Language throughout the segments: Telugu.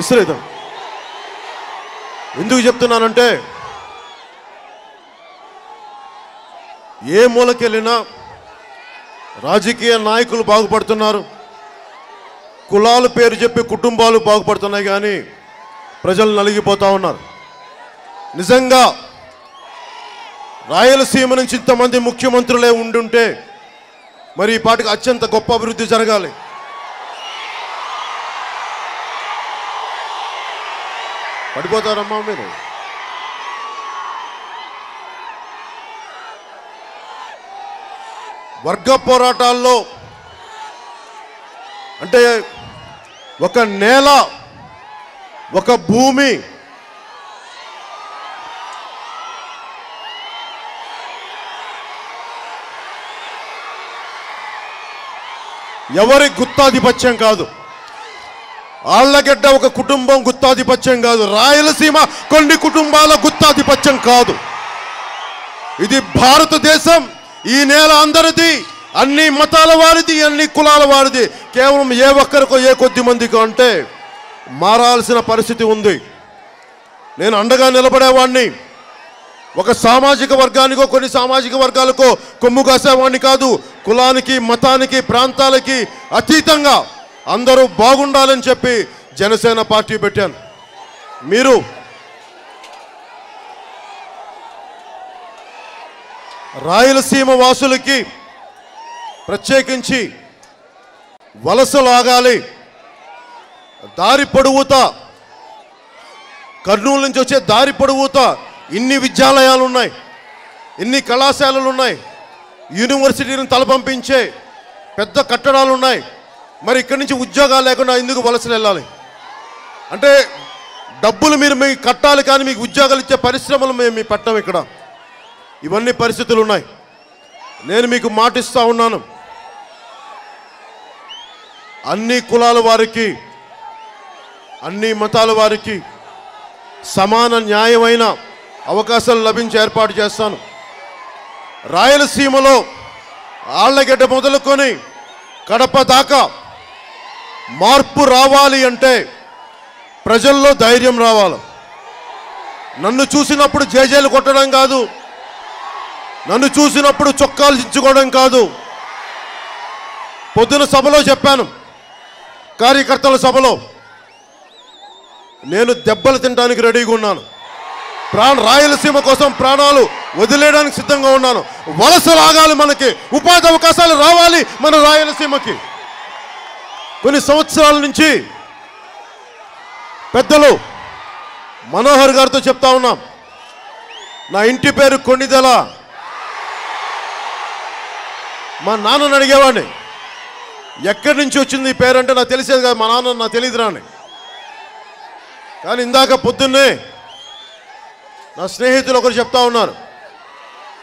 ఇస్రేతం ఎందుకు చెప్తున్నానంటే ఏ మూలకెళ్ళినా రాజకీయ నాయకులు బాగుపడుతున్నారు. కులాల పేరు చెప్పి కుటుంబాలు బాగుపడుతున్నాయి కానీ ప్రజలు నలిగిపోతూ ఉన్నారు. నిజంగా రాయలసీమ నుంచి ఇంతమంది ముఖ్యమంత్రులే ఉండుంటే మరి ఈ పాటికి అత్యంత గొప్ప అభివృద్ధి జరగాలి. పడిపోతారమ్మా మీరు. వర్గ పోరాటాల్లో అంటే ఒక నేల ఒక భూమి ఎవరి గుత్తాధిపత్యం కాదు. ఆళ్ళగడ్డ ఒక కుటుంబం గుత్తాధిపత్యం కాదు. రాయలసీమ కొన్ని కుటుంబాల గుత్తాధిపత్యం కాదు. ఇది భారతదేశం ఈ నేల అందరిది అన్ని మతాల వారిది అన్ని కులాల వారిది. కేవలం ఏ ఒక్కరికో ఏ కొద్ది మందికో అంటే మారాల్సిన పరిస్థితి ఉంది. నేను అండగా నిలబడేవాడిని ఒక సామాజిక వర్గానికో కొన్ని సామాజిక వర్గాలకో కొమ్ము కాసేవాడిని కాదు. కులానికి మతానికి ప్రాంతాలకి అతీతంగా అందరూ బాగుండాలని చెప్పి జనసేన పార్టీ పెట్టాను. మీరు రాయలసీమ వాసులకి ప్రత్యేకించి వలసలాగాలి. దారి పొడుగుతా. కర్నూలు నుంచి వచ్చే దారి పొడుగుతా. ఇన్ని విద్యాలయాలు ఉన్నాయి ఇన్ని కళాశాలలు ఉన్నాయి యూనివర్సిటీలను తలపంపించే పెద్ద కట్టడాలు ఉన్నాయి మరి ఇక్కడి నుంచి ఉద్యోగాలు లేకుండా ఎందుకు వలసలు వెళ్ళాలి? అంటే డబ్బులు మీరు మీకు కట్టాలి కానీ మీకు ఉద్యోగాలు ఇచ్చే పరిశ్రమలు మేము మీ పెట్టం ఇక్కడ. ఇవన్నీ పరిస్థితులు ఉన్నాయి. నేను మీకు మాటిస్తూ ఉన్నాను. అన్ని కులాల వారికి అన్ని మతాల వారికి సమాన న్యాయమైన అవకాశాలు లభించి ఏర్పాటు చేస్తాను. రాయలసీమలో ఆళ్ళగడ్డ మొదలుకొని కడప దాకా మార్పు రావాలి అంటే ప్రజల్లో ధైర్యం రావాలి. నన్ను చూసినప్పుడు జేజేలు కొట్టడం కాదు నన్ను చూసినప్పుడు చొక్కాలు దించుకోవడం కాదు. పొద్దున సభలో చెప్పాను కార్యకర్తల సభలో నేను దెబ్బలు తినడానికి రెడీగా ఉన్నాను. ప్రాణ రాయలసీమ కోసం ప్రాణాలు వదిలేయడానికి సిద్ధంగా ఉన్నాను. వలస రాగాలి మనకి ఉపాధి అవకాశాలు రావాలి మన రాయలసీమకి. కొన్ని సంవత్సరాల నుంచి పెద్దలు మనోహర్ గారితో చెప్తా ఉన్నాం. నా ఇంటి పేరు కొన్నిదెల మా నాన్నని అడిగేవాడిని. ఎక్కడి నుంచి వచ్చింది ఈ పేరు అంటే నాకు తెలిసేది కాదు మా నాన్న నాకు తెలియదు రాని. కానీ ఇందాక పొద్దున్నే నా స్నేహితులు ఒకరు చెప్తా ఉన్నారు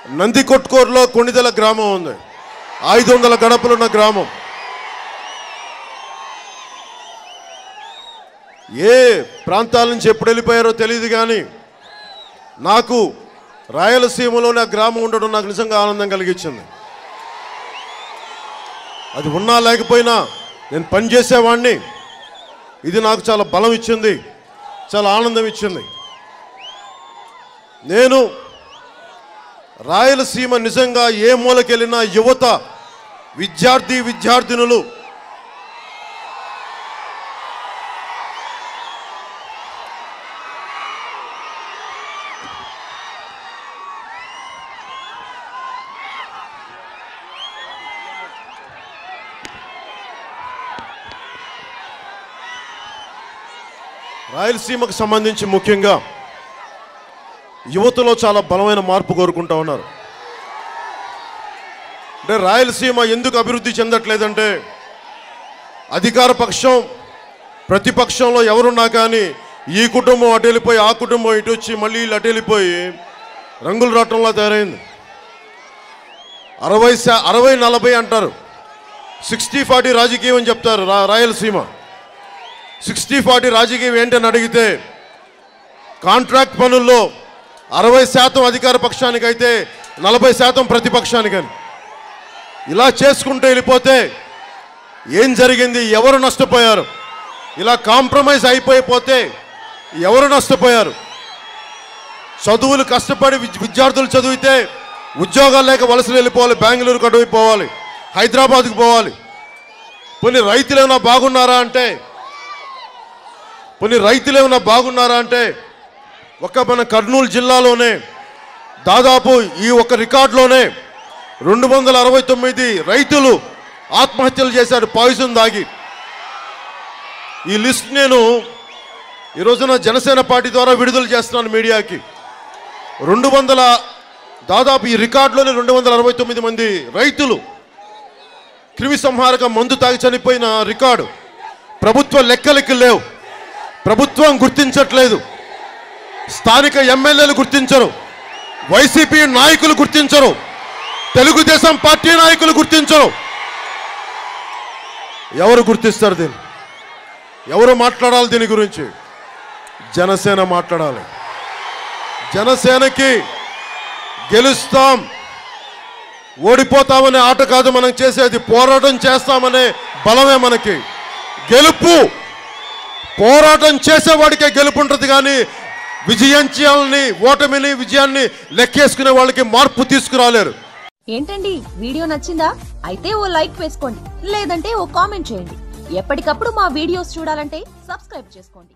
నంది కొట్కూరులో కొణిదెల గ్రామం ఉంది. ఐదు వందల గడపలున్న గ్రామం. ఏ ప్రాంతాల నుంచి ఎప్పుడు వెళ్ళిపోయారో తెలియదు కానీ నాకు రాయలసీమలోనే ఆ గ్రామం ఉండడం నాకు నిజంగా ఆనందం కలిగించింది. అది ఉన్నా లేకపోయినా నేను పనిచేసేవాడిని ఇది నాకు చాలా బలం ఇచ్చింది చాలా ఆనందం ఇచ్చింది. నేను రాయలసీమ నిజంగా ఏ మూలకెళ్ళినా యువత విద్యార్థి విద్యార్థినులు రాయలసీమకు సంబంధించి ముఖ్యంగా యువతలో చాలా బలమైన మార్పు కోరుకుంటా ఉన్నారు. అంటే రాయలసీమ ఎందుకు అభివృద్ధి చెందట్లేదంటే అధికార పక్షం ప్రతిపక్షంలో ఎవరున్నా కానీ ఈ కుటుంబం అటు వెళ్ళిపోయి ఆ కుటుంబం ఇటు వచ్చి మళ్ళీ వీళ్ళు అటు వెళ్ళిపోయి రంగుల రాటంలా తయారైంది. అరవై శా అరవై నలభై అంటారు. సిక్స్టీ ఫార్టీ రాజకీయం అని చెప్తారు రా రాయలసీమ. సిక్స్టీ ఫార్టీ రాజకీయం ఏంటని అడిగితే కాంట్రాక్ట్ పనుల్లో అరవై శాతం అధికార పక్షానికైతే నలభై శాతం ప్రతిపక్షానికని. ఇలా చేసుకుంటూ వెళ్ళిపోతే ఏం జరిగింది? ఎవరు నష్టపోయారు? ఇలా కాంప్రమైజ్ అయిపోయిపోతే ఎవరు నష్టపోయారు? చదువులు కష్టపడి విద్యార్థులు చదివితే ఉద్యోగాలు లేక వలసలు వెళ్ళిపోవాలి బెంగళూరుకు అడవి పోవాలి హైదరాబాద్కు పోవాలి. కొన్ని రైతులు ఏమైనా బాగున్నారా అంటే కొన్ని రైతులు ఏమైనా బాగున్నారా అంటే ఒక మన కర్నూలు జిల్లాలోనే దాదాపు ఈ ఒక రికార్డులోనే రెండు వందల అరవై తొమ్మిది రైతులు ఆత్మహత్యలు చేశారు పాయిజన్ దాగి. ఈ లిస్ట్ నేను ఈ రోజున జనసేన పార్టీ ద్వారా విడుదల చేస్తున్నాను మీడియాకి. రెండు వందల దాదాపు ఈ రికార్డులోనే రెండు వందల అరవై తొమ్మిది మంది రైతులు క్రిమి సంహారక మందు తాగి చనిపోయిన రికార్డు. ప్రభుత్వ లెక్కలకి లేవు. ప్రభుత్వం గుర్తించట్లేదు. స్థానిక ఎమ్మెల్యేలు గుర్తించరు. వైసీపీ నాయకులు గుర్తించరు. తెలుగుదేశం పార్టీ నాయకులు గుర్తించరు. ఎవరు గుర్తిస్తారు దీన్ని? ఎవరు మాట్లాడాలి దీని గురించి? జనసేన మాట్లాడాలి. జనసేనకి గెలుస్తాం. ఓడిపోతామనే ఆట కాదు మనం చేసేది. పోరాటం చేస్తామనే బలమే మనకి. గెలుపు! పోరాటం చేసేవాడికే గెలుపు ఉంటుంది కానీ విజయించాలని ఓటమిని విజయాన్ని లెక్కేసుకునే వాళ్ళకి మార్పు తీసుకురాలేరు. ఏంటండి? వీడియో నచ్చిందా? అయితే ఓ లైక్ వేసుకోండి లేదంటే ఓ కామెంట్ చేయండి. ఎప్పటికప్పుడు మా వీడియోస్ చూడాలంటే సబ్స్క్రైబ్ చేసుకోండి.